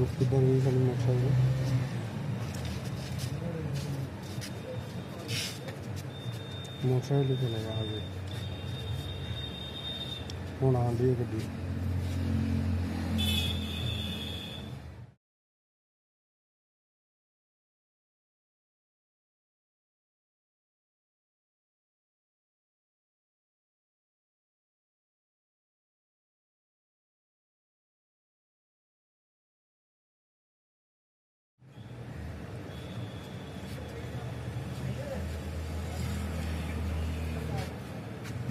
roof की दरवाजे खाली नक्शा है मोटरसाइकिल चलेगा आगे हूँ आ रही है गड्डी